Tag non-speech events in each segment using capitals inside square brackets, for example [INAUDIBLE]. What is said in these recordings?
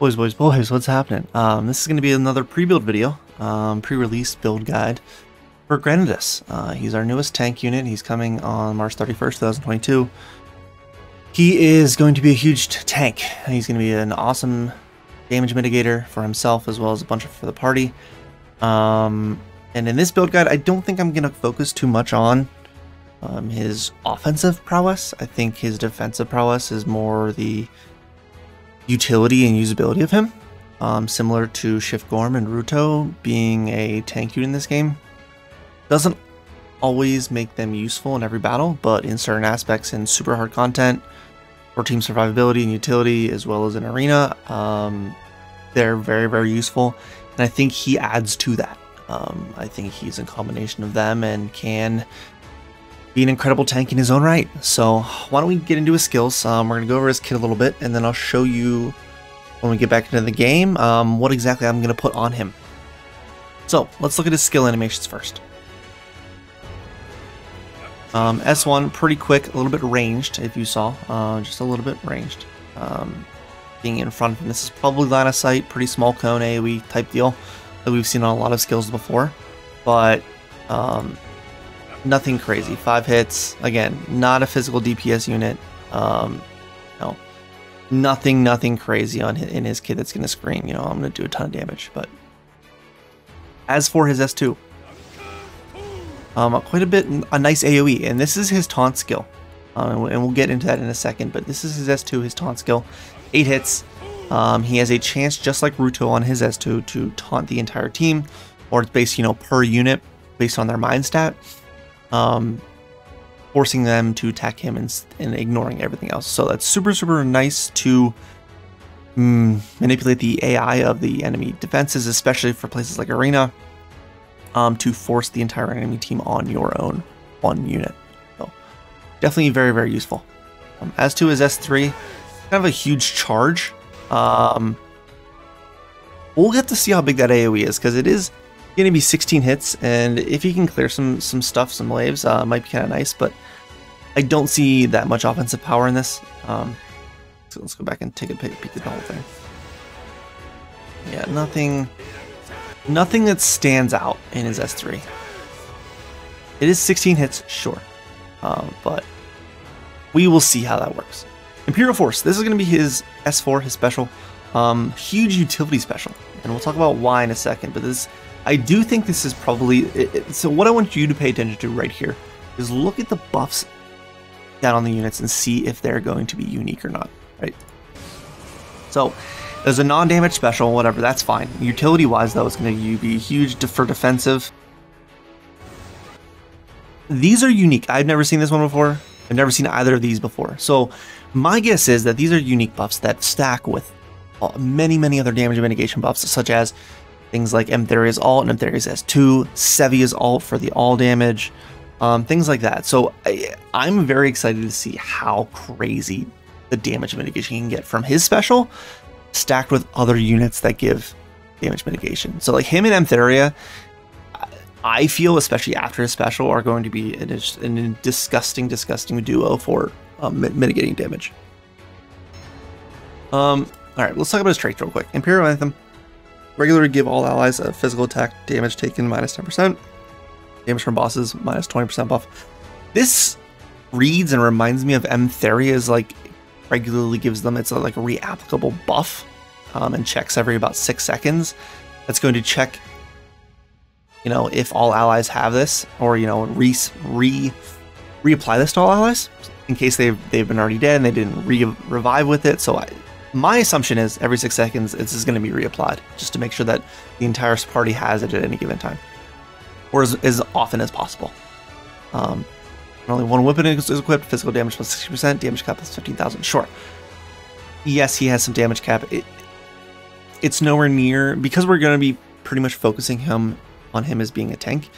Boys, boys, boys, what's happening? Um, this is going to be another pre-build video, um, pre-release build guide for Granadas. Uh, he's our newest tank unit. He's coming on March 31st, 2022. He is going to be a huge tank. He's going to be an awesome damage mitigator for himself as well as a bunch of for the party. Um, and in this build guide, I don't think I'm going to focus too much on um, his offensive prowess. I think his defensive prowess is more the utility and usability of him. Um, similar to Shift Gorm and Ruto being a tank unit in this game. Doesn't always make them useful in every battle, but in certain aspects in super hard content, for team survivability and utility, as well as in arena, um, they're very, very useful. And I think he adds to that. Um, I think he's a combination of them and can be an incredible tank in his own right. So why don't we get into his skills? Um, we're going to go over his kit a little bit, and then I'll show you when we get back into the game um, what exactly I'm going to put on him. So let's look at his skill animations first. Um, S1, pretty quick, a little bit ranged, if you saw, uh, just a little bit ranged. Um, being in front him, this is probably line of sight, pretty small cone AoE type deal that we've seen on a lot of skills before, but um, nothing crazy. Five hits, again, not a physical DPS unit. Um, no, nothing, nothing crazy on in his kit that's gonna scream. You know, I'm gonna do a ton of damage. But as for his S2, um, quite a bit, a nice AOE, and this is his taunt skill. Um, and we'll get into that in a second, but this is his S2, his taunt skill. Eight hits. Um, he has a chance, just like Ruto on his S2, to taunt the entire team, or it's based, you know, per unit based on their mind stat um, forcing them to attack him and, and, ignoring everything else. So that's super, super nice to mm, manipulate the AI of the enemy defenses, especially for places like Arena, um, to force the entire enemy team on your own one unit. So definitely very, very useful. Um, as to his S3, kind of a huge charge. Um, we'll get to see how big that AoE is because it is to be 16 hits, and if he can clear some some stuff, some waves, uh, might be kind of nice. But I don't see that much offensive power in this. Um, so let's go back and take a peek at the whole thing. Yeah, nothing, nothing that stands out in his S3. It is 16 hits, sure, um, but we will see how that works. Imperial Force. This is to be his S4, his special. Um, huge utility special, and we'll talk about why in a second. But this I do think this is probably it, it, so. What I want you to pay attention to right here is look at the buffs down on the units and see if they're going to be unique or not. Right. So there's a non-damage special, whatever. That's fine. Utility-wise, though, it's going to be huge for defensive. These are unique. I've never seen this one before. I've never seen either of these before. So my guess is that these are unique buffs that stack with uh, many, many other damage mitigation buffs, such as Things like Emtheria's alt and Emtheria's S2, Sevia's alt for the all damage, um, things like that. So I, I'm very excited to see how crazy the damage mitigation can get from his special, stacked with other units that give damage mitigation. So like him and Emtheria, I feel, especially after his special, are going to be a, a disgusting, disgusting duo for um, mitigating damage. Um, all right, let's talk about his traits real quick. Imperial Anthem Regularly give all allies a physical attack damage taken minus 10%. Damage from bosses minus 20% buff. This reads and reminds me of M Emtheria's like regularly gives them it's a, like a reapplicable buff um, and checks every about six seconds. That's going to check, you know, if all allies have this or you know re re reapply this to all allies in case they've they've been already dead and they didn't re revive with it. So I, my assumption is every six seconds this is going to be reapplied, just to make sure that the entire party has it at any given time, or as, as often as possible. Um, only one weapon is equipped, physical damage plus 60%, damage cap plus 15,000. Sure. Yes, he has some damage cap. It, it's nowhere near, because we're going to be pretty much focusing him on him as being a tank,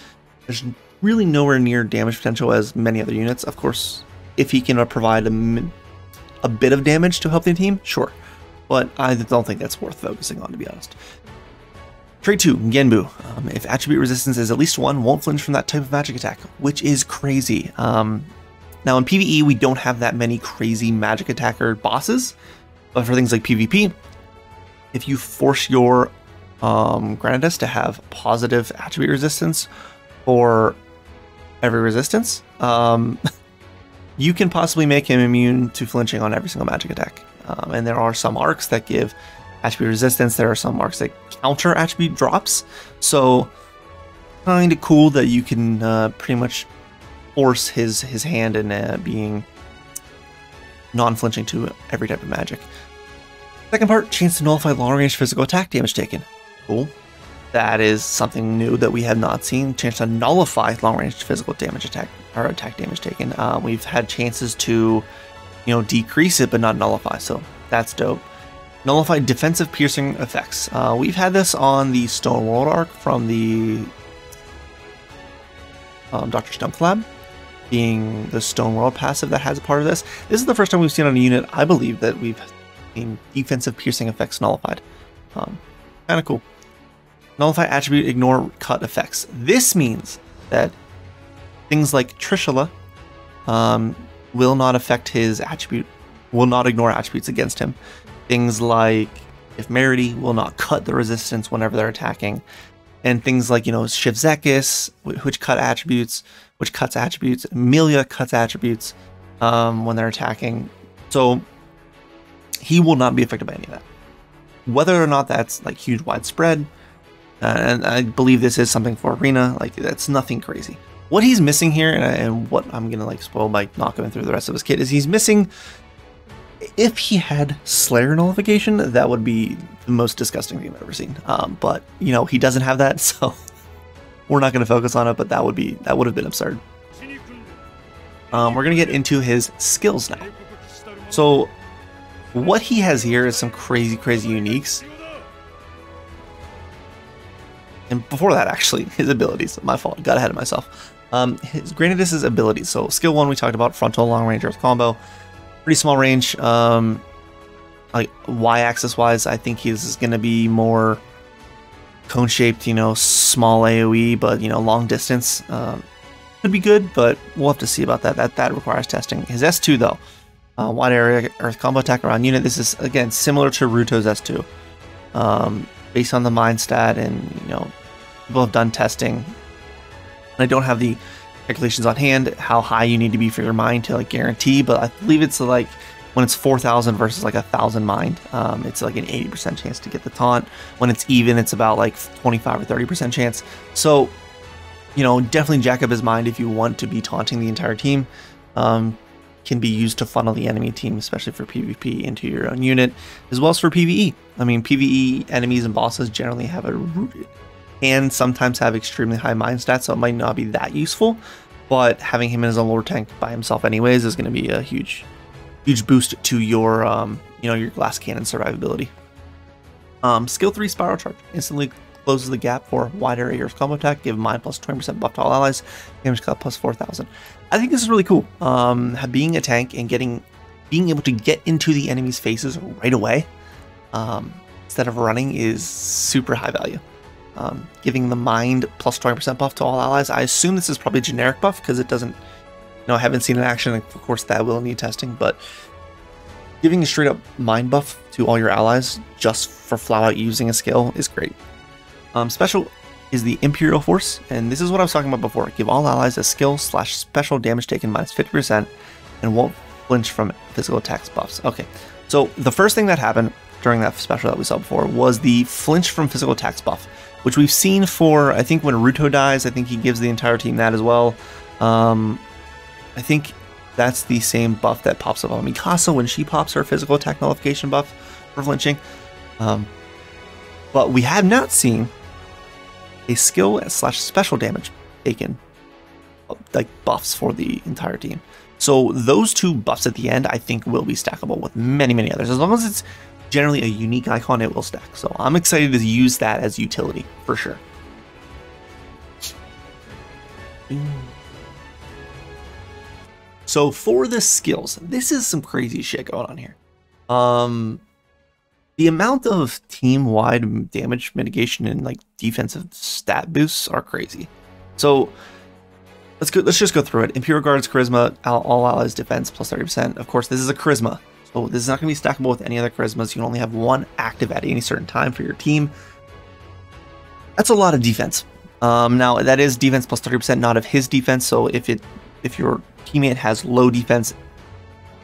there's really nowhere near damage potential as many other units. Of course, if he can provide a, a bit of damage to help the team, sure but I don't think that's worth focusing on, to be honest. Trait 2, Genbu. Um, if attribute resistance is at least 1, won't flinch from that type of magic attack, which is crazy. Um, now in PvE, we don't have that many crazy magic attacker bosses, but for things like PvP, if you force your um, Granadas to have positive attribute resistance for every resistance, um, [LAUGHS] you can possibly make him immune to flinching on every single magic attack. Um, and there are some arks that give attribute resistance. There are some arks that counter attribute drops. So kind of cool that you can uh, pretty much force his his hand in uh, being non-flinching to every type of magic. Second part, chance to nullify long-range physical attack damage taken. Cool. That is something new that we have not seen. Chance to nullify long-range physical damage attack or attack damage taken. Uh, we've had chances to, you know, decrease it but not nullify. So that's dope. Nullify defensive piercing effects. Uh, we've had this on the Stone World ark from the um, Dr. Stone collab, being the Stone World passive that has a part of this. This is the first time we've seen on a unit, I believe, that we've seen defensive piercing effects nullified. Um, kind of cool. Nullify attribute, ignore cut effects. This means that things like Trishula um, will not affect his attribute, will not ignore attributes against him. Things like Ephemerity will not cut the resistance whenever they're attacking and things like you know Shivzekis, which cut attributes, which cuts attributes. Amelia cuts attributes um, when they're attacking, so he will not be affected by any of that. Whether or not that's like huge widespread, uh, and I believe this is something for Arena, like that's nothing crazy. What he's missing here, and, and what I'm gonna like spoil by not going through the rest of his kit, is he's missing if he had Slayer nullification, that would be the most disgusting thing I've ever seen. Um, but you know, he doesn't have that, [LAUGHS] so we're not to focus on it. But that would be that would have been absurd. Um, we're to get into his skills now. So what he has here is some crazy, crazy uniques. And before that, actually, [LAUGHS] his abilities. My fault. Got ahead of myself. Um, his Granadas's abilities. So skill one, we talked about frontal long range earth combo pretty small range. Um, like y-axis wise, I think he's going to be more cone-shaped, you know, small AOE, but you know, long distance. Um, could be good, but we'll have to see about that. That that requires testing. His S2 though, uh, wide area Earth combo attack around unit. This is again similar to Ruto's S2, um, based on the mind stat, and you know, people have done testing. I don't have the calculations on hand, how high you need to be for your mind to like guarantee, but I believe it's like when it's 4,000 versus like a thousand mind, um, it's like an 80% chance to get the taunt. When it's even, it's about like 25 or 30% chance. So, you know, definitely jack up his mind if you want to be taunting the entire team. Um, can be used to funnel the enemy team, especially for PvP, into your own unit, as well as for PvE. I mean, PvE enemies and bosses generally have a and sometimes have extremely high mind stats, so it might not be that useful. But having him as a lore tank by himself, anyways, is going to be a huge, huge boost to your, um, you know, your glass cannon survivability. Um, skill three spiral charge instantly closes the gap for wider Earth combo attack. Give mind plus 20% buff to all allies. Damage cut plus 4,000. I think this is really cool. Um, being a tank and getting, being able to get into the enemy's faces right away, um, instead of running, is super high value um, giving the mind plus 20% buff to all allies. I assume this is probably a generic buff because it doesn't, you know, I haven't seen an action. Of course, that will need testing, but giving a straight up mind buff to all your allies just for flat out using a skill is great. Um, special is the Imperial Force, and this is what I was talking about before. Give all allies a skill slash special damage taken minus 50% and won't flinch from physical attacks buffs. Okay, so the first thing that happened during that special that we saw before was the flinch from physical attacks buff which we've seen for, I think when Ruto dies, I think he gives the entire team that as well. Um, I think that's the same buff that pops up on Mikasa when she pops her physical attack nullification buff for flinching. Um, but we have not seen a skill slash special damage taken, like buffs for the entire team. So those two buffs at the end, I think, will be stackable with many, many others. As long as it's generally a unique icon, it will stack. So I'm excited to use that as utility for sure. So for the skills, this is some crazy shit going on here. Um, the amount of team-wide damage mitigation and like defensive stat boosts are crazy. So let's go. Let's just go through it. Imperial Guard's charisma, all, all allies defense plus 30%. Of course, this is a charisma. So this is not going to be stackable with any other charismas. You can only have one active at any certain time for your team. That's a lot of defense. Um, now that is defense plus 30%, not of his defense. So if it if your teammate has low defense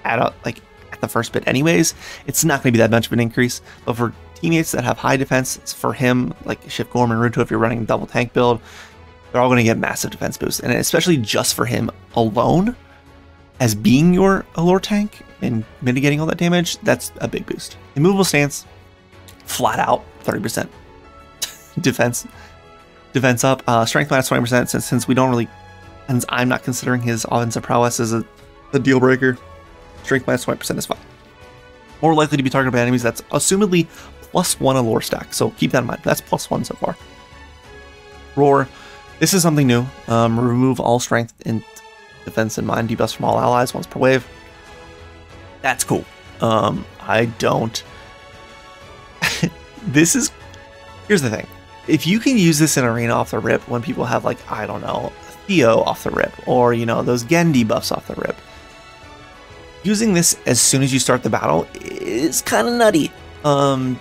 at a, like at the first bit anyways, it's not going to be that much of an increase. But for teammates that have high defense, for him, like Shift Gorman, Ruto, if you're running double tank build, they're all going to get massive defense boosts. And especially just for him alone, as being your Allure tank and mitigating all that damage, that's a big boost. Immovable stance, flat out 30% [LAUGHS] defense defense up. Uh, strength minus 20% since, since we don't really, since I'm not considering his offensive prowess as a, a deal breaker. Strength minus 20% is fine. More likely to be targeted by enemies that's assumedly plus one allure stack, so keep that in mind. That's plus one so far. Roar. This is something new. Um, remove all strength and defense and mind debuffs from all allies once per wave. That's cool. Um, I don't. [LAUGHS] this is. Here's the thing. If you can use this in arena off the rip when people have like I don't know Theo off the rip or you know those Gen buffs off the rip, using this as soon as you start the battle is kind of nutty. Um,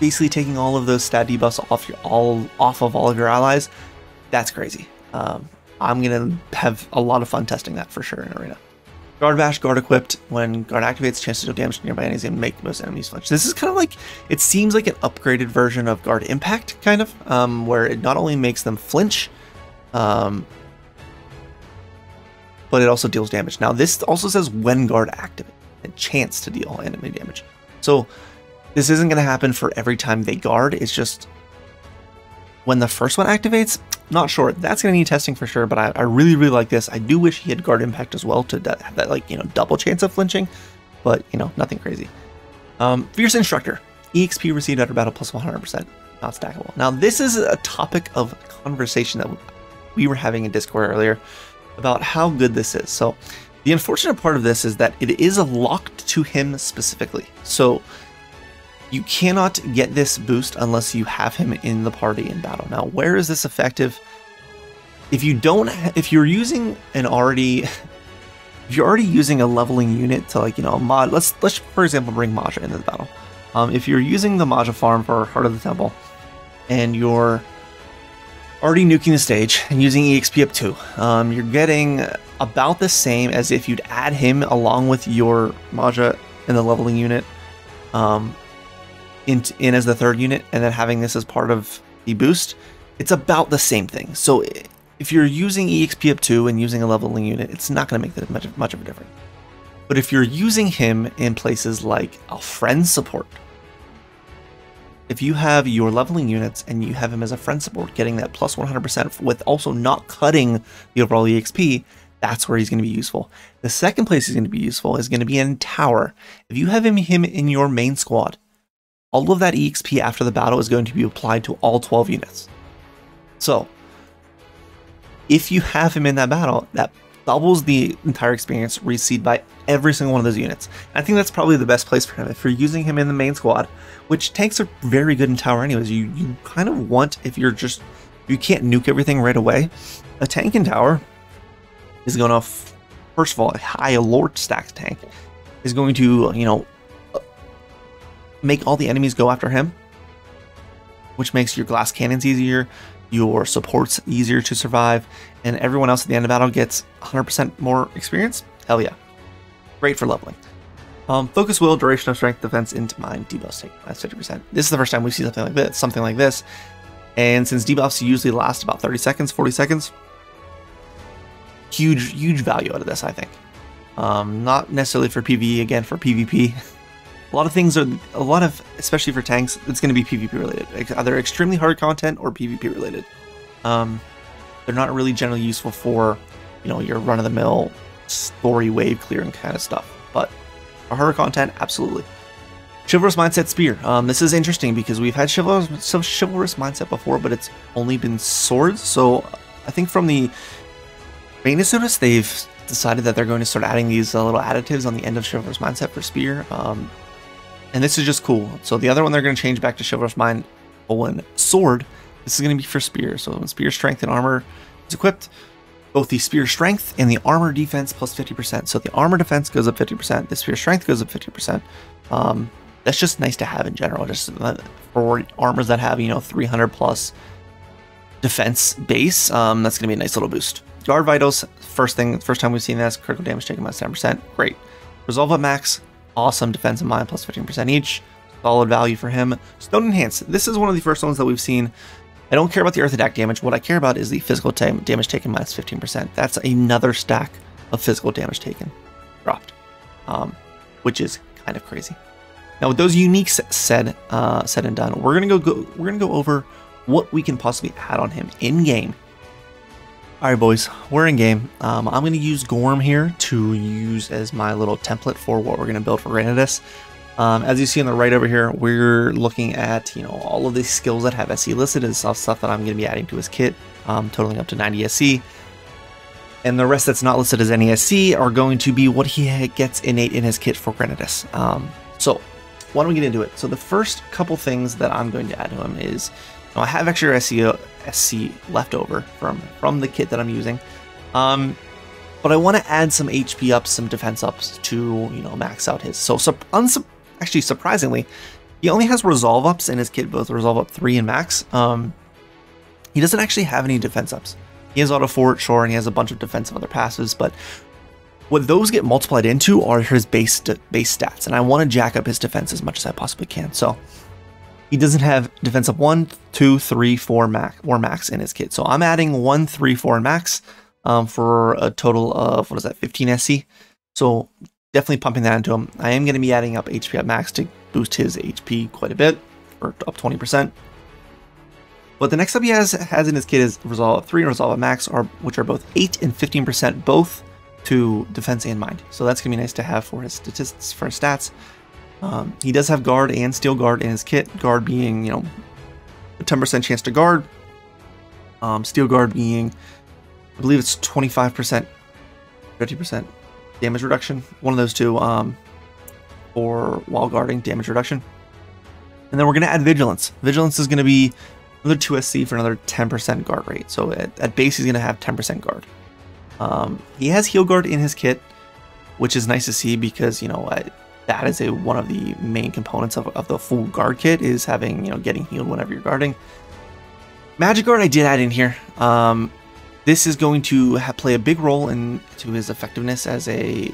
basically taking all of those stat debuffs off your all off of all of your allies, that's crazy. Um, I'm gonna have a lot of fun testing that for sure in arena. Guard Bash, Guard equipped. When Guard activates, chance to deal damage to nearby enemies and make most enemies flinch. This is kind of like, it seems like an upgraded version of Guard Impact, kind of, um, where it not only makes them flinch, um, but it also deals damage. Now, this also says when Guard activates, a chance to deal enemy damage. So, this isn't going to happen for every time they guard, it's just when the first one activates, not sure. That's going to need testing for sure, but I, I, really, really like this. I do wish he had guard impact as well to have that, like, you know, double chance of flinching, but, you know, nothing crazy. Um, Fierce Instructor. EXP received after battle plus 100%. Not stackable. Now, this is a topic of conversation that we were having in Discord earlier about how good this is. So, the unfortunate part of this is that it is locked to him specifically. So, you cannot get this boost unless you have him in the party in battle. Now, where is this effective? If you don't, if you're using an already, [LAUGHS] if you're already using a leveling unit to like, you know, mod, let's, let's for example, bring Maja into the battle. Um, if you're using the Maja farm for Heart of the Temple and you're already nuking the stage and using EXP up 2, um, you're getting about the same as if you'd add him along with your Maja in the leveling unit. Um, in, in as the third unit and then having this as part of the boost, it's about the same thing. So if you're using EXP up 2 and using a leveling unit, it's not going to make that much, much of a difference. But if you're using him in places like a friend support, if you have your leveling units and you have him as a friend support, getting that plus 100% with also not cutting the overall EXP, that's where he's going to be useful. The second place he's going to be useful is going to be in tower. If you have him, him in your main squad, all of that EXP after the battle is going to be applied to all 12 units. So, if you have him in that battle, that doubles the entire experience received by every single one of those units. I think that's probably the best place for him. If you're using him in the main squad, which tanks are very good in tower anyways, you, you kind of want, if you're just, you can't nuke everything right away, a tank in tower is going to, first of all, a high alert stack tank is going to, you know, make all the enemies go after him, which makes your glass cannons easier, your supports easier to survive, and everyone else at the end of battle gets 100% more experience. Hell yeah. Great for leveling. Um, focus will, duration of strength, defense, into mind, debuffs take that's 50%. This is the first time we see something like this, something like this. And since debuffs usually last about 30 seconds, 40 seconds, huge, huge value out of this, I think. Um, not necessarily for PvE, again, for PvP. [LAUGHS] a lot of things are a lot of especially for tanks it's going to be pvp related. Either extremely hard content or pvp related. Um, they're not really generally useful for you know your run-of-the-mill story wave clearing kind of stuff but for harder content absolutely. Chivalrous mindset spear. Um, this is interesting because we've had chivalrous, chivalrous mindset before but it's only been swords. So i think from the maintenance they've decided that they're going to start adding these uh, little additives on the end of chivalrous mindset for spear. Um, and this is just cool. So the other one they're going to change back to Chivalrous Mind colon sword. This is going to be for spear. So when spear strength and armor is equipped, both the spear strength and the armor defense plus 50%. So the armor defense goes up 50%, the spear strength goes up 50%. Um, that's just nice to have in general, just for armors that have, you know, 300 plus defense base. Um, that's going to be a nice little boost. Guard Vitals, first thing, first time we've seen this, critical damage taken by 10%, great. Resolve up max, awesome defense and mine plus 15% each, solid value for him. Stone Enhance, this is one of the first ones that we've seen I don't care about the earth attack damage. What I care about is the physical damage taken minus 15%. That's another stack of physical damage taken dropped, um, which is kind of crazy. Now, with those uniques said uh, said and done, we're gonna go, go we're gonna go over what we can possibly add on him in game. All right, boys, we're in game. Um, I'm gonna use Gorm here to use as my little template for what we're gonna build for Granadas. Um, as you see on the right over here, we're looking at you know all of the skills that have SC listed is stuff that I'm going to be adding to his kit, um, totaling up to 90 SC. And the rest that's not listed as any SC are going to be what he gets innate in his kit for Granadas. Um, so why don't we get into it? So the first couple things that I'm going to add to him is you know, I have extra SC, SC left over from from the kit that I'm using. Um, but I want to add some HP ups, some defense ups to, you know, max out his. So, so actually surprisingly, he only has resolve ups in his kit, both resolve up 3 and max. Um, he doesn't actually have any defense ups. He has auto fort, sure, and he has a bunch of defensive other passes, but what those get multiplied into are his base base stats, and I want to jack up his defense as much as I possibly can. So he doesn't have defense up 1, 2, 3, 4 max, or max in his kit. So I'm adding 1, 3, 4 max um, for a total of, what is that, 15 SC. So definitely pumping that into him. I am going to be adding up HP at max to boost his HP quite a bit, or up 20%. But the next up he has has in his kit is Resolve 3 and Resolve at max, are, which are both 8 and 15% both to defense and mind. So that's going to be nice to have for his statistics, for his stats. Um, he does have guard and steel guard in his kit, guard being, you know, a 10% chance to guard, um, steel guard being, I believe it's 25%, 50% damage reduction. One of those two um, for while guarding damage reduction. And then we're going to add Vigilance. Vigilance is going to be another 2 SC for another 10% guard rate. So at, at base, he's going to have 10% guard. Um, he has Heal Guard in his kit, which is nice to see because, you know, I, that is a, one of the main components of, of the full guard kit is having, you know, getting healed whenever you're guarding. Magic Guard I did add in here. Um, this is going to play a big role into his effectiveness as a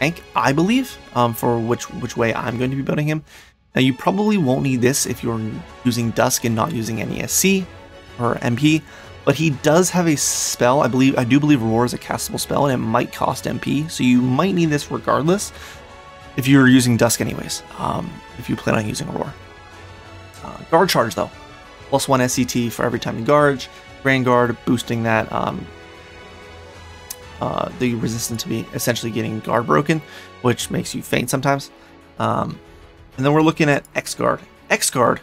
tank, I believe, um, for which which way I'm going to be building him. Now you probably won't need this if you're using Dusk and not using any SC or MP, but he does have a spell. I believe I do believe Roar is a castable spell, and it might cost MP, so you might need this regardless if you're using Dusk anyways. Um, if you plan on using Roar. Uh, guard charge though, plus one SCT for every time you guard. Grand Guard, boosting that um, uh, the resistance to be essentially getting guard broken, which makes you faint sometimes. Um, and then we're looking at X Guard. X Guard,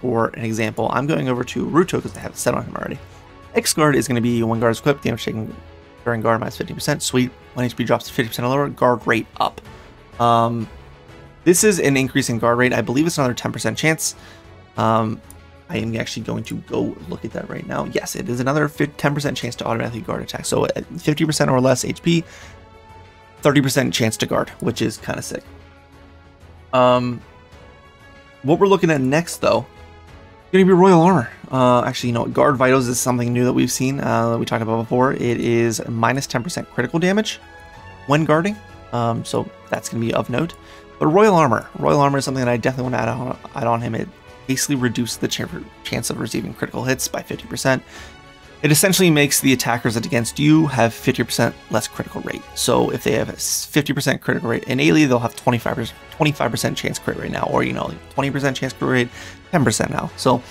for an example, I'm going over to Ruto because I have it set on him already. X Guard is going to be one guard's equipped, damage taken during guard minus 50%. Sweet. When HP drops to 50% or lower, guard rate up. Um, this is an increase in guard rate. I believe it's another 10% chance. Um, I am actually going to go look at that right now. Yes, it is another 10% chance to automatically guard attack. So 50% or less HP, 30% chance to guard, which is kind of sick. Um, what we're looking at next, though, going to be Royal Armor. Uh, actually, you know, Guard Vitals is something new that we've seen, uh, that we talked about before. It is minus 10% critical damage when guarding, um, so that's going to be of note. But Royal Armor. Royal Armor is something that I definitely want to add on, add on him. It basically reduce the ch chance of receiving critical hits by 50%. It essentially makes the attackers that against you have 50% less critical rate. So if they have a 50% critical rate innately, they'll have 25% 25% chance crit rate now, or you know, 20% chance crit rate, 10% now. So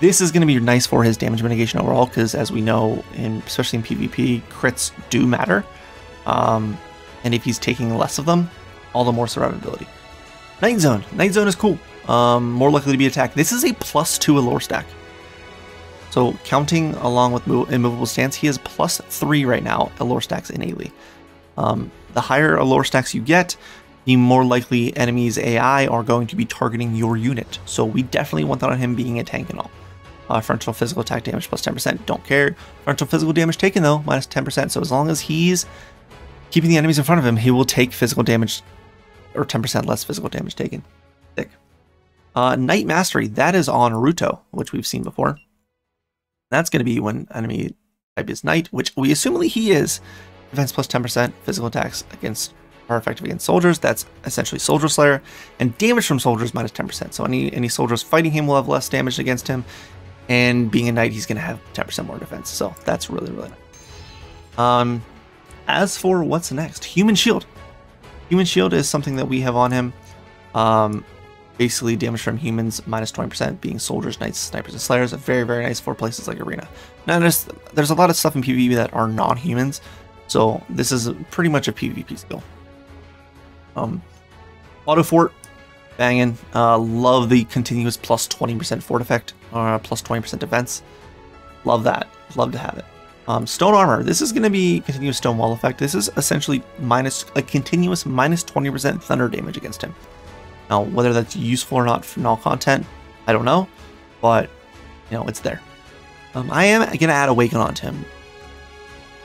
this is going to be nice for his damage mitigation overall, because as we know, in especially in PvP, crits do matter. Um, and if he's taking less of them, all the more survivability. Night Zone. Night Zone is cool um, more likely to be attacked. This is a plus two allure stack. So counting along with immovable stance, he has plus three right now allure stacks innately. Um, the higher allure stacks you get, the more likely enemies AI are going to be targeting your unit. So we definitely want that on him being a tank and all. Uh, frontal physical attack damage plus 10%, don't care. Frontal physical damage taken though, minus 10%. So as long as he's keeping the enemies in front of him, he will take physical damage or 10% less physical damage taken. Thick. Uh, Knight Mastery, that is on Ruto, which we've seen before. That's going to be when enemy type is Knight, which we assume he is. Defense plus 10%, physical attacks against are effective against soldiers. That's essentially Soldier Slayer. And damage from soldiers minus 10%. So any, any soldiers fighting him will have less damage against him. And being a knight, he's going to have 10% more defense. So that's really, really nice. Um, as for what's next, Human Shield. Human Shield is something that we have on him. Um, basically, damage from humans minus 20%, being soldiers, knights, snipers, and slayers. Very, very nice for places like Arena. Now, there's, there's a lot of stuff in PvP that are non-humans. So this is pretty much a PvP skill. Um, Auto Fort, banging. Uh, love the continuous plus 20% fort effect, uh, plus 20% defense. Love that. Love to have it. Um, stone armor. This is going to be continuous stone wall effect. This is essentially minus a continuous minus 20% thunder damage against him. Now, whether that's useful or not for null content, I don't know, but you know it's there. Um, I am going to add Awaken onto him.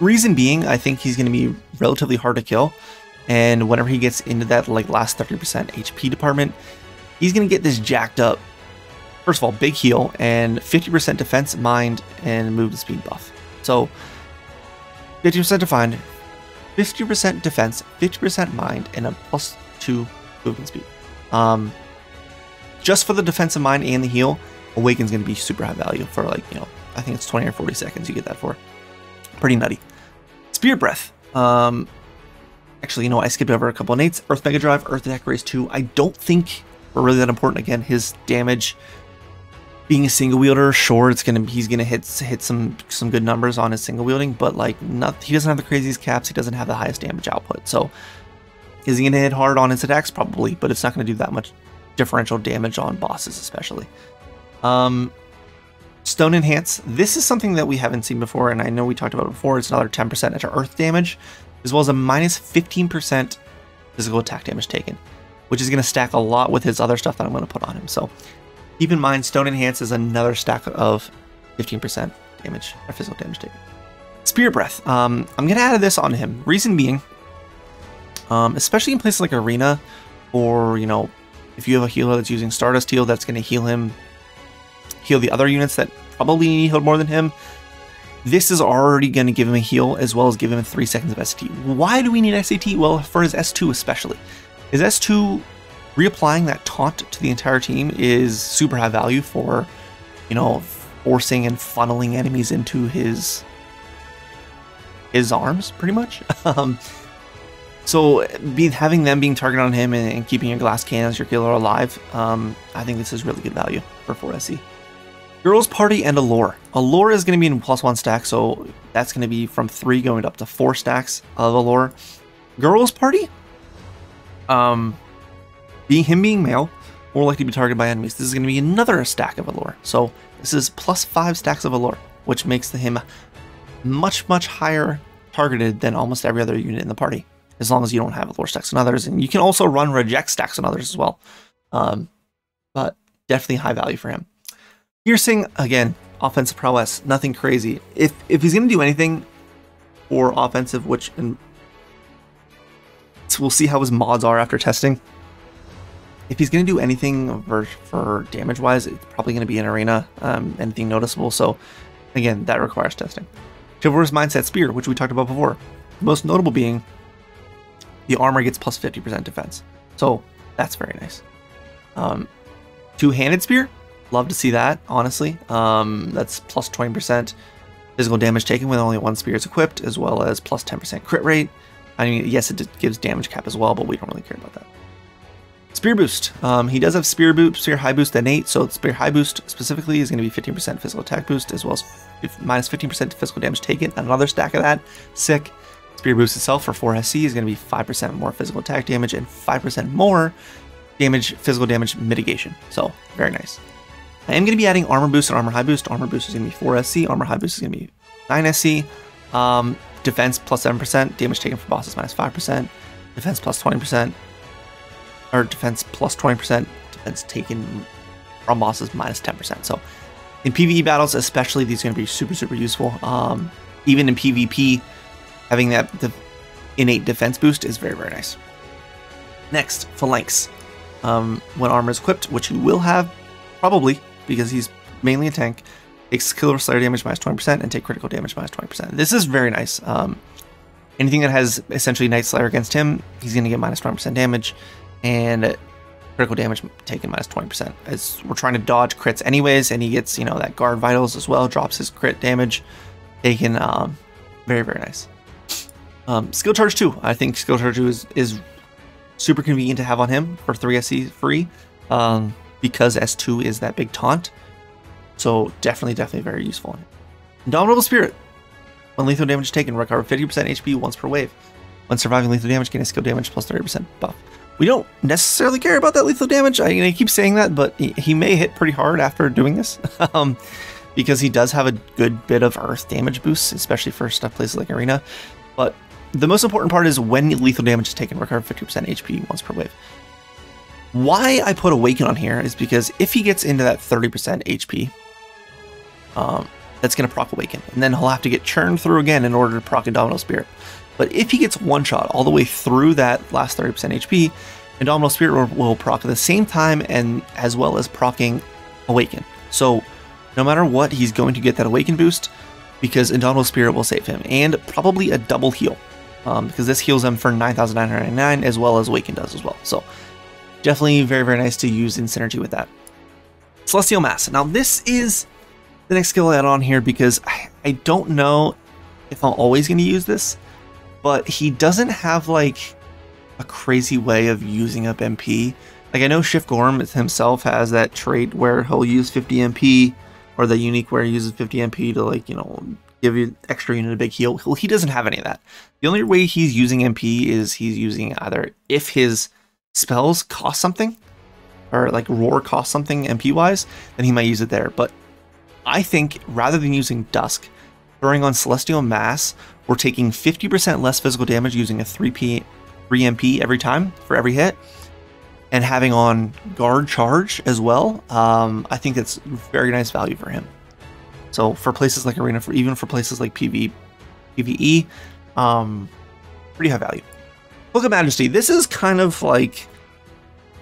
Reason being, I think he's going to be relatively hard to kill. And whenever he gets into that like last 30% HP department, he's going to get this jacked up, first of all, big heal and 50% defense, mind, and movement speed buff. So 50% defined, 50% defense, 50% mind, and a plus 2 movement speed. Um, just for the defensive mind and the heal, Awaken's going to be super high value for like, you know, I think it's 20 or 40 seconds you get that for. Pretty nutty. Spear Breath. Um, actually, you know? I skipped over a couple of nates. Earth Mega Drive, Earth Attack Raise 2. I don't think we're really that important. Again, his damage being a single wielder, sure, it's gonna he's gonna hit hit some some good numbers on his single wielding, but like not he doesn't have the craziest caps, he doesn't have the highest damage output. So is he gonna hit hard on his attacks? Probably, but it's not gonna do that much differential damage on bosses, especially. Um, Stone Enhance. This is something that we haven't seen before, and I know we talked about it before. It's another 10% to earth damage, as well as a minus 15% physical attack damage taken, which is going to stack a lot with his other stuff that I'm going to put on him. So keep in mind, Stone Enhance is another stack of 15% damage or physical damage taken. Spear Breath. Um, I'm going to add this on him. Reason being, um, especially in places like Arena, or, you know, if you have a healer that's using Stardust Heal, that's going to heal him heal the other units that probably need healed more than him. This is already going to give him a heal as well as give him 3 seconds of ST. Why do we need SAT? Well, for his S2 especially. His S2 reapplying that taunt to the entire team is super high value for, you know, forcing and funneling enemies into his his arms, pretty much. [LAUGHS] um, so, be, having them being targeted on him and, and, keeping your glass cannon as your killer alive, um, I think this is really good value for 4SC. Girls Party and Allure. Allure is going to be in plus one stack, so that's going to be from three going up to four stacks of Allure. Girls Party, um, being him being male, more likely to be targeted by enemies. This is going to be another stack of Allure. So this is plus five stacks of Allure, which makes him much, much higher targeted than almost every other unit in the party, as long as you don't have Allure stacks on others. And you can also run reject stacks on others as well. Um, but definitely high value for him. Piercing, again, offensive prowess, nothing crazy. If if he's going to do anything for offensive, which and we'll see how his mods are after testing. If he's going to do anything for, for damage-wise, it's probably going to be an arena, um, anything noticeable. So, again, that requires testing. Chivalrous Mindset Spear, which we talked about before. Most notable being the armor gets plus 50% defense. So, that's very nice. Um, Two-handed Spear, Love to see that, honestly. Um, that's plus 20% physical damage taken when only one spear is equipped, as well as plus 10% crit rate. I mean, yes, it gives damage cap as well, but we don't really care about that. Spear Boost. Um, he does have Spear Boost, Spear High Boost, and 8, so Spear High Boost specifically is going to be 15% physical attack boost, as well as minus 15% physical damage taken. Another stack of that. Sick. Spear Boost itself for 4SC is going to be 5% more physical attack damage and 5% more damage, physical damage mitigation. So, very nice. I am going to be adding Armor Boost and Armor High Boost. Armor Boost is going to be 4 SC, Armor High Boost is going to be 9 SC. Um, defense plus 7%, damage taken from bosses minus 5%, defense plus 20%, or defense plus 20%, defense taken from bosses minus 10%. So in PvE battles, especially, these are going to be super, super useful. Um, even in PvP, having that the innate defense boost is very, very nice. Next, Phalanx. Um, when armor is equipped, which he will have, probably, because he's mainly a tank, takes killer slayer damage minus 20% and take critical damage minus 20%. This is very nice. Um, anything that has essentially Knight Slayer against him, he's going to get minus 20% damage, and critical damage taken minus 20%. As we're trying to dodge crits anyways, and he gets, you know, that guard vitals as well, drops his crit damage taken. Um, very, very nice. Um, skill charge 2. I think skill charge 2 is, is super convenient to have on him for 3 se free um, because S2 is that big taunt. So definitely, definitely very useful. Indomitable Spirit. When lethal damage taken, recover 50% HP once per wave. When surviving lethal damage, gain a skill damage plus 30% buff. We don't necessarily care about that lethal damage. I, I keep saying that, but he, he, may hit pretty hard after doing this. [LAUGHS] um, because he does have a good bit of earth damage boosts, especially for stuff places like Arena. But the most important part is when lethal damage is taken, recover 50% HP once per wave. Why I put Awaken on here is because if he gets into that 30% HP, um, that's going to proc Awaken. And then he'll have to get churned through again in order to proc Indomitable Spirit. But if he gets one shot all the way through that last 30% HP, Indomitable Spirit will, will proc at the same time and as well as procking Awaken. So no matter what, he's going to get that Awaken boost because Indomitable Spirit will save him. And probably a double heal. Um, because this heals him for 9,999 as well as Awaken does as well. So definitely very, very nice to use in synergy with that. Celestial Mass. Now this is the next skill I add on here because I, I don't know if I'm always going to use this, but he doesn't have like a crazy way of using up MP. Like I know Shift Gorm himself has that trait where he'll use 50 MP or the unique where he uses 50 MP to like, you know, give you extra unit a big heal. He doesn't have any of that. The only way he's using MP is he's using either if his spells cost something or like roar cost something MP wise, then he might use it there. But I think rather than using Dusk, throwing on Celestial Mass, we're taking 50% less physical damage using a 3P 3MP every time for every hit. And having on guard charge as well, um, I think that's very nice value for him. So for places like Arena, for even for places like PV, PVE, um, pretty high value. Book of Majesty. This is kind of like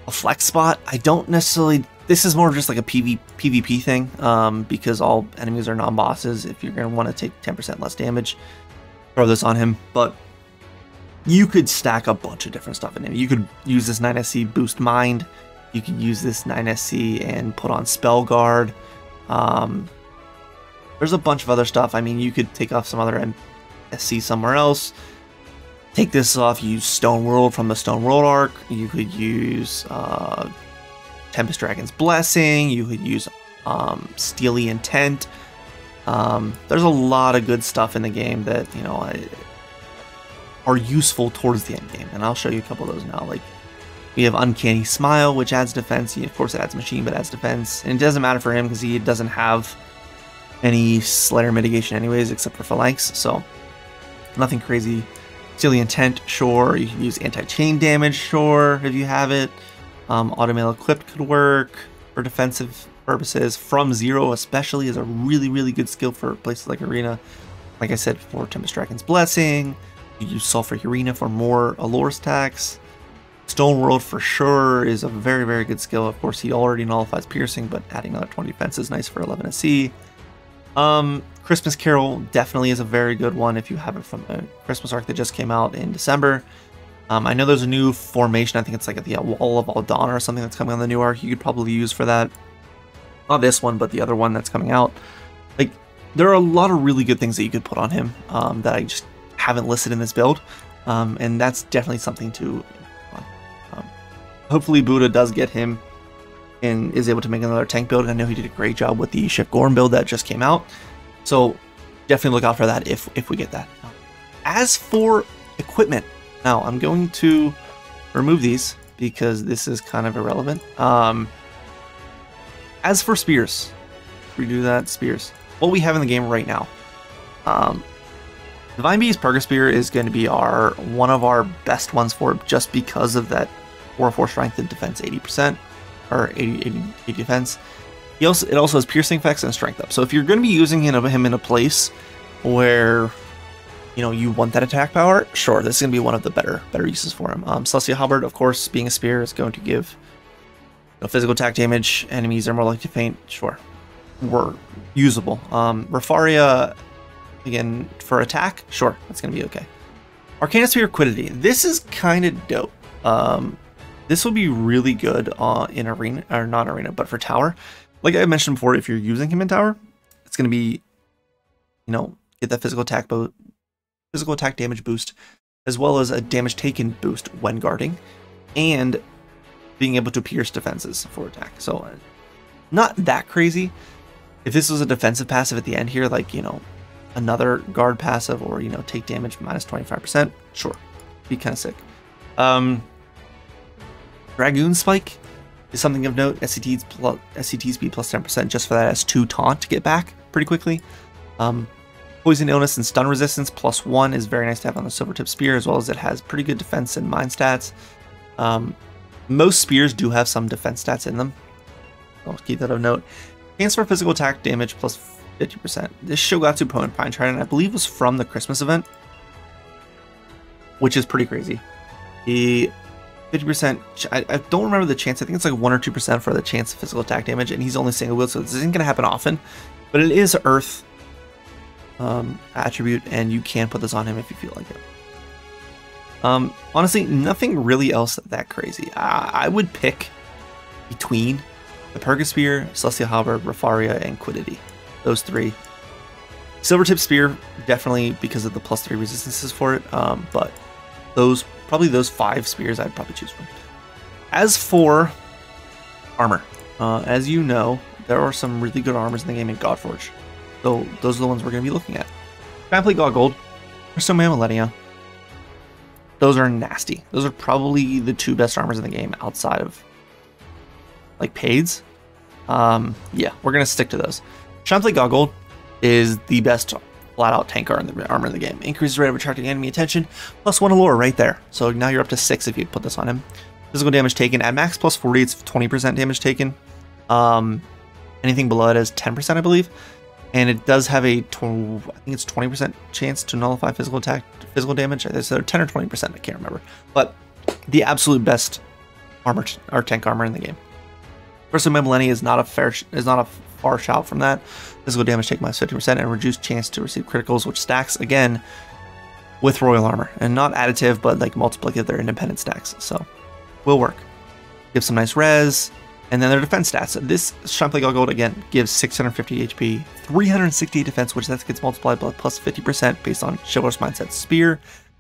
a flex spot. I don't necessarily this is more just like a PV, PvP thing, um, because all enemies are non-bosses. If you're going to want to take 10% less damage, throw this on him. But you could stack a bunch of different stuff in him. You could use this 9SC boost mind. You could use this 9SC and put on Spell Guard. Um, there's a bunch of other stuff. I mean, you could take off some other SC somewhere else. Take this off, use Stone World from the Stone World ark. You could use uh, Tempest Dragon's Blessing. You could use um, Steely Intent. Um, there's a lot of good stuff in the game that you know I, are useful towards the end game, and I'll show you a couple of those now. Like we have Uncanny Smile, which adds defense. He Of course, it adds machine, but adds defense, and it doesn't matter for him because he doesn't have any Slayer mitigation anyways, except for Phalanx. So nothing crazy. Steely Intent, sure. You can use anti-chain damage, sure, if you have it. Um, Automail equipped could work for defensive purposes. From zero, especially, is a really, really good skill for places like Arena. Like I said, for Tempest Dragon's Blessing. You use Sulfur Arena for more Allure stacks. Stone World for sure is a very, very good skill. Of course, he already nullifies piercing, but adding another 20 defense is nice for 11 SC. Um, Christmas Carol definitely is a very good one if you have it from the Christmas ark that just came out in December. Um, I know there's a new formation. I think it's like the Wall of Aldana or something that's coming on the new ark. You could probably use for that. Not this one, but the other one that's coming out. Like, there are a lot of really good things that you could put on him um, that I just haven't listed in this build. Um, and that's definitely something to... Um, hopefully Buddha does get him and is able to make another tank build. I know he did a great job with the Shift Gorm build that just came out. So definitely look out for that if, if we get that. As for equipment, now, I'm going to remove these because this is kind of irrelevant. Um, as for spears, redo that, spears. What we have in the game right now. Um, Divine Beast Purga Spear is going to be our one of our best ones for just because of that 4 4 strength and defense 80%, or 80, 80, 80 defense. He also it also has piercing effects and strength up. So if you're going to be using him in a place where you know you want that attack power, sure, this is going to be one of the better better uses for him. Um, Celestia Halberd, of course, being a spear is going to give know, physical attack damage. Enemies are more likely to faint. Sure, were usable. Um, Rafaria, again for attack, sure, that's to be okay. Arcana Sphere Quiddity. This is kind of dope. Um, this will be really good uh, in arena, or not arena, but for tower. Like I mentioned before, if you're using him in tower, it's to be, you know, get that physical attack bo physical attack damage boost, as well as a damage taken boost when guarding, and being able to pierce defenses for attack. So, not that crazy. If this was a defensive passive at the end here, like, you know, another guard passive or, you know, take damage minus 25%, sure. Be kind of sick. Um, Dragoon Spike is something of note. SCT, plus, SCT speed plus 10% just for that S2 taunt to get back pretty quickly. Um, Poison Illness and Stun Resistance plus 1 is very nice to have on the Silvertip Spear, as well as it has pretty good defense and mind stats. Um, most spears do have some defense stats in them. I'll keep that of note. Chance for physical attack damage plus 50%. This Shogatsu Potent Pine Trident, I believe, was from the Christmas event, which is pretty crazy. The 50%, I, I, don't remember the chance, I think it's like 1 or 2% for the chance of physical attack damage, and he's only single wield, so this isn't going to happen often, but it is Earth um, attribute, and you can put this on him if you feel like it. Um, honestly, nothing really else that crazy. I, I would pick between the Pergasphere, Celestial Halberd, Rafaria, and Quiddity. Those three. Silvertip Spear, definitely because of the plus three resistances for it, um, but those probably those five spears I'd probably choose from. As for armor, uh, as you know, there are some really good armors in the game in Godforge. So those are the ones we're going to be looking at. Tramplate God Gold, Crystal Millennia. Those are nasty. Those are probably the two best armors in the game outside of like Pades. Um, yeah, we're to stick to those. Tramplate God Gold is the best flat out tank armor in the, armor in the game. Increases rate of attracting enemy attention, plus one allure right there. So now you're up to six if you put this on him. Physical damage taken at max plus 40, it's 20% damage taken. Um, anything below it is 10%, I believe. And it does have a, I think it's 20% chance to nullify physical attack, physical damage. It's 10 or 20%, I can't remember. But the absolute best armor or tank armor in the game. Versus Millennia is not a fair is not a far shot from that. Physical damage take minus 50% and reduced chance to receive criticals, which stacks again with Royal Armor. And not additive, but like multiplicative, they're independent stacks. So will work. Give some nice res. And then their defense stats. This God Gold again gives 650 HP, 368 defense, which that gets multiplied by plus 50% based on Chivalrous Mindset Spear,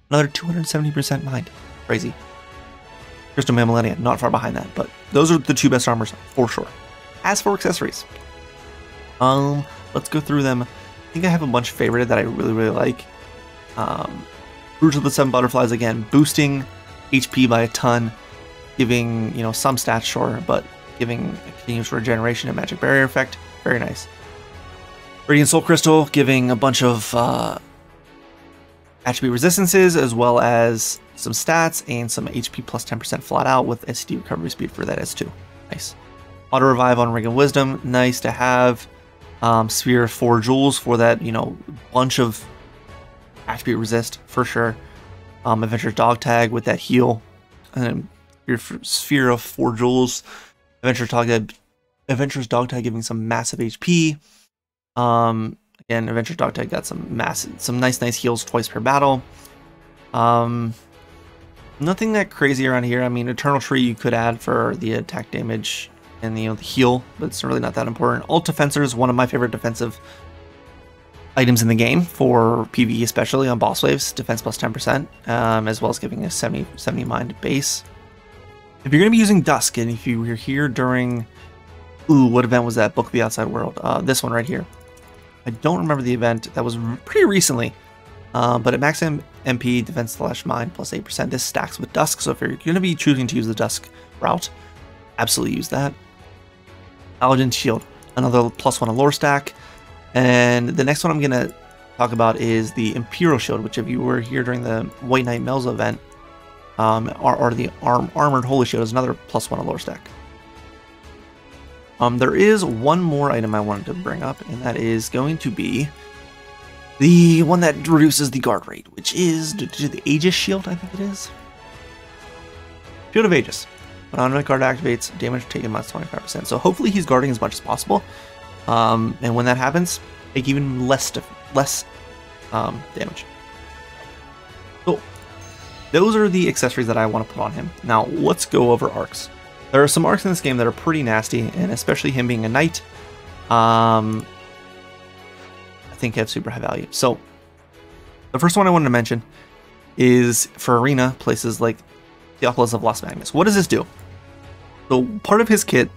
another 270% mind. Crazy. Crystal Millennia, not far behind that, but those are the two best armors for sure. As for accessories, um, let's go through them. I think I have a bunch favorited that I really, really like. Um, Rouge of the Seven Butterflies again, boosting HP by a ton, giving you know some stats, sure, but giving continuous regeneration and magic barrier effect, very nice. Radiant Soul Crystal, giving a bunch of uh, attribute resistances as well as some stats and some HP plus 10% flat out with SC recovery speed for that S2. Nice. Auto revive on Ring of Wisdom, nice to have um, Sphere of 4 Jewels for that, you know, bunch of attribute resist for sure. Um, Adventurous Dog Tag with that heal. And your Sphere of 4 Jewels. Adventurous Dog Tag, Adventurous Dog Tag giving some massive HP. Um, again, Adventurous Dog Tag got some massive, some nice, nice heals twice per battle. Um, nothing that crazy around here. I mean, Eternal Tree you could add for the attack damage and you know the heal, but it's really not that important. Ult Defensor is one of my favorite defensive items in the game for PvE, especially on boss waves. Defense plus 10%, um, as well as giving a 70, 70 mind base. If you're going to be using Dusk, and if you were here during... Ooh, what event was that? Book of the Outside World. Uh, this one right here. I don't remember the event. That was pretty recently. Uh, but at max MP, defense slash mind plus 8%, this stacks with Dusk. So if you're going to be choosing to use the Dusk route, absolutely use that. Paladin Shield, another plus one lore stack. And the next one I'm going to talk about is the Imperial Shield, which if you were here during the White Knight Melza event, um, or, or, the arm, Armored Holy Shield is another plus one allure stack. Um, there is one more item I wanted to bring up, and that is going to be the one that reduces the guard rate, which is the Aegis Shield, I think it is. Shield of Aegis. When automatic guard activates, damage taken minus 25%. So hopefully he's guarding as much as possible. Um, and when that happens, take even less less um, damage. So those are the accessories that I want to put on him. Now let's go over arks. There are some arks in this game that are pretty nasty, and especially him being a knight, um, I think have super high value. So the first one I wanted to mention is for arena places like Theophilus of Las Magnus. What does this do? So part of his kit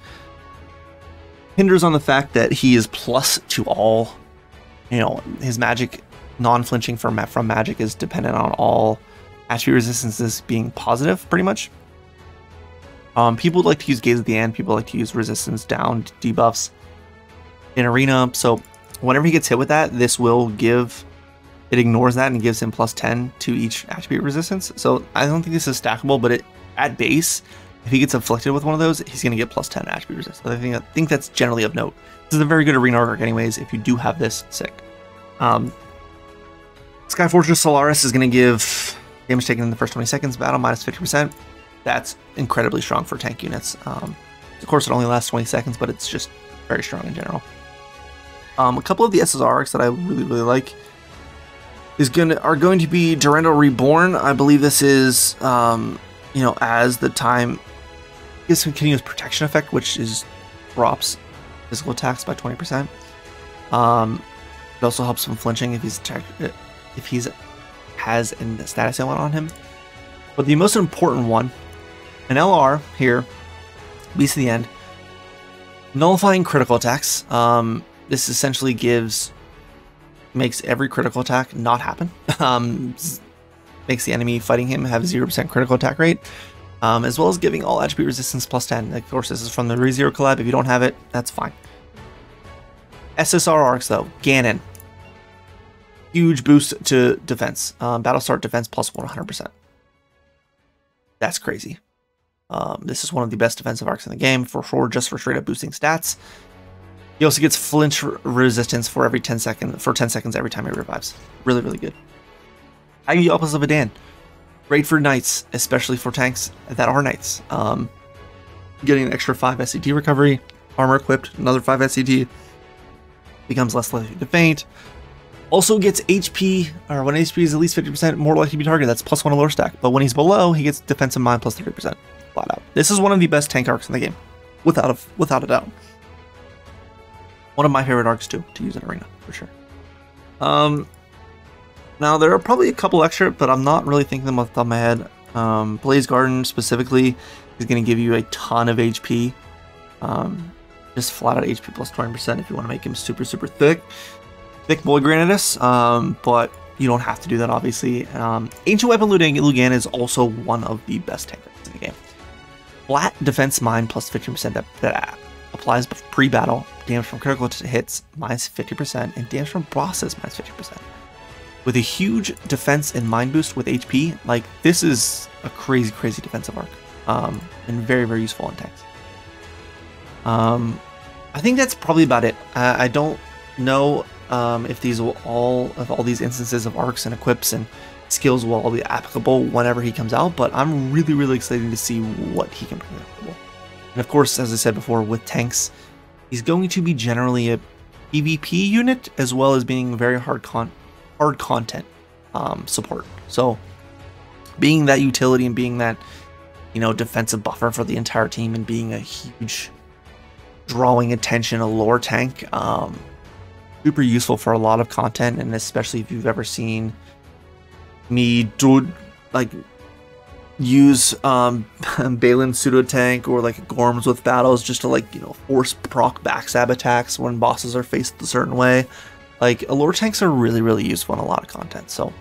hinders on the fact that he is plus to all, you know, his magic non-flinching from from magic is dependent on all attribute resistances being positive, pretty much. Um, people like to use Gaze at the end. People like to use resistance down debuffs in arena. So whenever he gets hit with that, this will give it ignores that and gives him plus 10 to each attribute resistance. So I don't think this is stackable, but it at base, if he gets afflicted with one of those, he's going to get plus 10 attribute resistance. I think I think that's generally of note. This is a very good arena ark anyways. If you do have this, sick. Um, Sky Fortress Solaris is going to give damage taken in the first 20 seconds battle minus 50%. That's incredibly strong for tank units. Um, of course, it only lasts 20 seconds, but it's just very strong in general. Um, a couple of the SSR arks that I really, really like is to are going to be Durando Reborn. I believe this is, um, you know, as the time gets continuous protection effect, which is drops physical attacks by 20%. Um, it also helps him flinching if he's attacked, if he's has a status element on him. But the most important one an LR here, beast of the end, nullifying critical attacks. Um, this essentially gives makes every critical attack not happen. [LAUGHS] Um, makes the enemy fighting him have 0% critical attack rate, um, as well as giving all attribute resistance plus 10. Of course, this is from the ReZero collab. If you don't have it, that's fine. SSR arks though, Ganon. Huge boost to defense. Um, battle start defense plus 100%. That's crazy. Um, this is one of the best defensive arks in the game for sure, just for straight up boosting stats. He also gets flinch resistance for every 10 seconds for 10 seconds every time he revives. Really, really good. Ivy Opus of Adan. Great for knights, especially for tanks that are knights. Um, getting an extra 5 SCT recovery, armor equipped, another 5 SCT, becomes less likely to faint. Also gets HP, or when HP is at least 50% more likely to be targeted, that's plus 1 lore stack. But when he's below, he gets defensive mind plus 30% flat out. This is one of the best tank arks in the game, without a without a doubt. One of my favorite arks too to use in arena for sure. Um, now there are probably a couple extra, but I'm not really thinking them off the top of my head. Um, Blaze Garden specifically is going to give you a ton of HP. Um, just flat out HP plus 20% if you want to make him super super thick. Thick boy Granadas, um, but you don't have to do that obviously. Um, Ancient Weapon Lugan is also one of the best tankers in the game flat defense mine plus 15% that, that applies pre-battle, damage from critical hits minus 50%, and damage from bosses minus 50%. With a huge defense and mind boost with HP, like this is a crazy, crazy defensive ark. Um, and very, very useful in tanks. Um, I think that's probably about it. Uh, I don't know um, if these will all, of all these instances of arks and equips and skills will all be applicable whenever he comes out, but I'm really, really excited to see what he can bring. And of course, as I said before, with tanks, he's going to be generally a PvP unit as well as being very hard con hard content um, support. So being that utility and being that you know defensive buffer for the entire team and being a huge drawing attention allure tank um, super useful for a lot of content and especially if you've ever seen me do like use um [LAUGHS] Balin pseudo tank or like Gorms with battles just to like you know force proc backstab attacks when bosses are faced a certain way. Like lore tanks are really really useful in a lot of content. So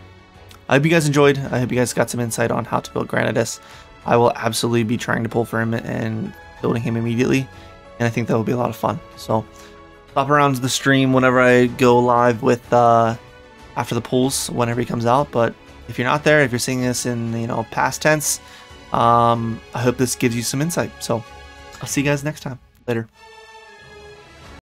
I hope you guys enjoyed. I hope you guys got some insight on how to build Granadas. I will absolutely be trying to pull for him and building him immediately, and I think that will be a lot of fun. So stop around the stream whenever I go live with uh after the pulls whenever he comes out, but if you're not there, if you're seeing this in you know past tense, um, I hope this gives you some insight. So I'll see you guys next time. Later.